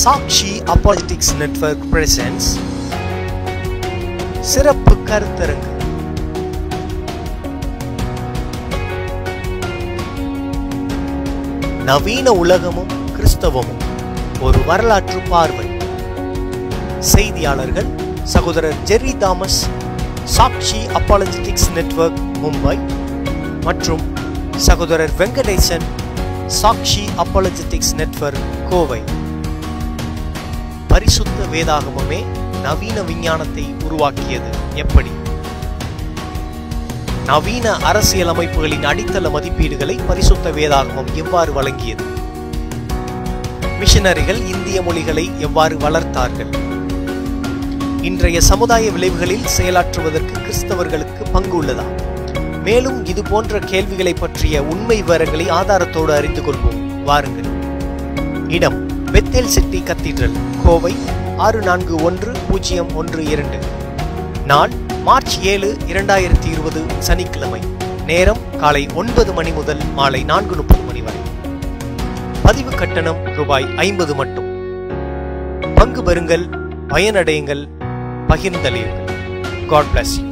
Sakshi அப்பாலிட்டிக்ஸ் network presence சிறப்பு கருத்தரங்கு. நவீன உலகமும் கிறிஸ்தவமும் ஒரு வரலாற்று பார்வை. செய்தியாளர்கள் சகோதரர் Jerry Thomas Sakshi apologetics network Mumbai மற்றும் சகோதரர் வெங்கடேசன் சாக்ஷி அப்பாலஜிட்டிக்ஸ் நெட்வொர்க் கோவை. பரிசுத்த வேதாகமமே நவீன விஞ்ஞானத்தை உருவாக்கியது. எப்படி? நவீன அரசியல் அமைப்புகளின் அடித்தள மதிப்பீடுகளை பரிசுத்த வேதாகமம் எவ்வாறு வழங்கியது? மிஷனரிகள் இந்திய மொழிகளை எவ்வாறு வளர்த்தார்கள்? இன்றைய சமுதாய விளைவுகளில் செயலாற்றுவதற்கு கிறிஸ்தவர்களுக்கு பங்கு உள்ளதா? மேலும் இது போன்ற கேள்விகளை பற்றிய உண்மை விவரங்களை ஆதாரத்தோடு அறிந்து கொள்வோம். வாருங்கள். இடம். பெத்தேல் சிட்டி கத்தீட்ரல் கோவை ஆறு நான்கு ஒன்று பூஜ்ஜியம் ஒன்று இரண்டு. நாள் மார்ச் ஏழு இரண்டாயிரத்தி இருபது சனிக்கிழமை. நேரம் காலை ஒன்பது மணி முதல் மாலை நான்கு முப்பது மணி வரை. பதிவு கட்டணம் ரூபாய் ஐம்பது மட்டும். பங்கு பெறுங்கள் பயனடையுங்கள் பகிர்ந்தளியுங்கள். God bless you